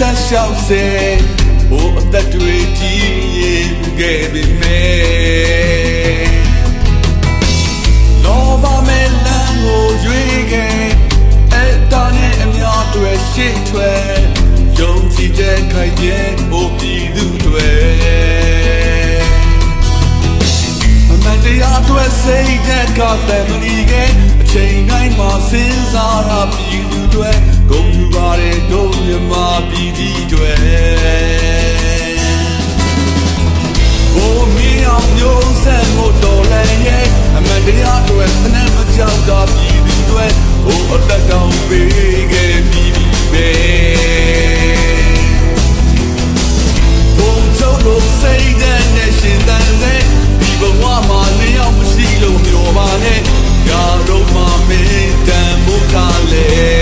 ဆက်လျှောက်စေဘိုးအသက်တွေကြီးရေခဲ့ပြီမဲ့ ကတယ်မလီကအချိန်တိုင်းမှာစဉ်းစားတာပြည်သူတွေဂုဏ်ယူပါတယ်ဒုမြမပြည်သူတွေဘိုးမင်းအောင်မျိုးဆက်မို့တော်လည်းရဲ့အမတရားအတွက်စနေမကြောက်တာပြည်သူတွေဟိုအသက်တောင်ပေးခဲ့ပြည်သူပဲ နဲ့ကာရုံမမေတံမူခါလေ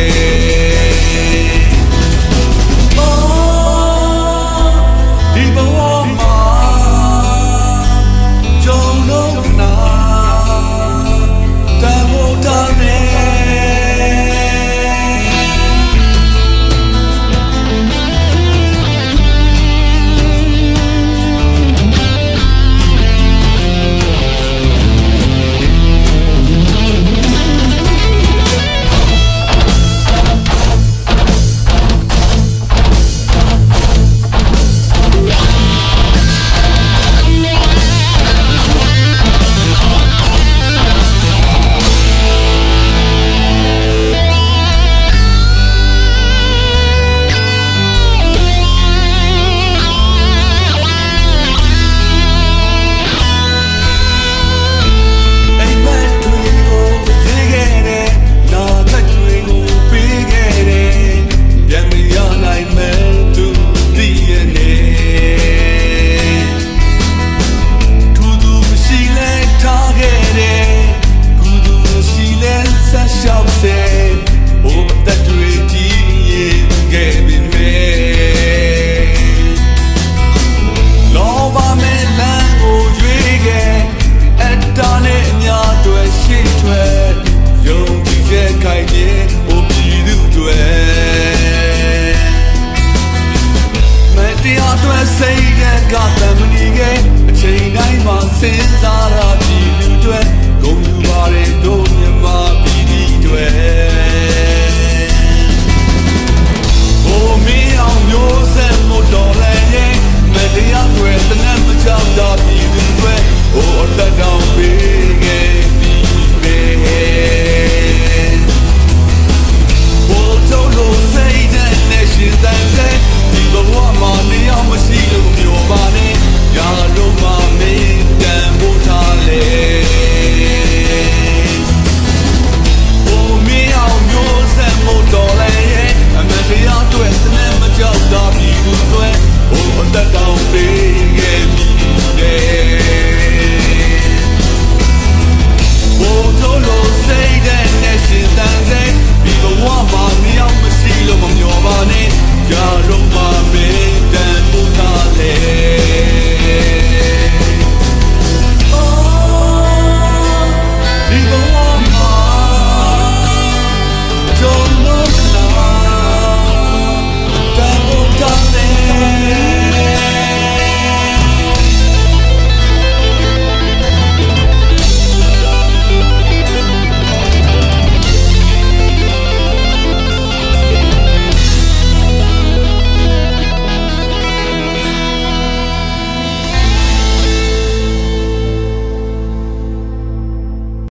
Galop.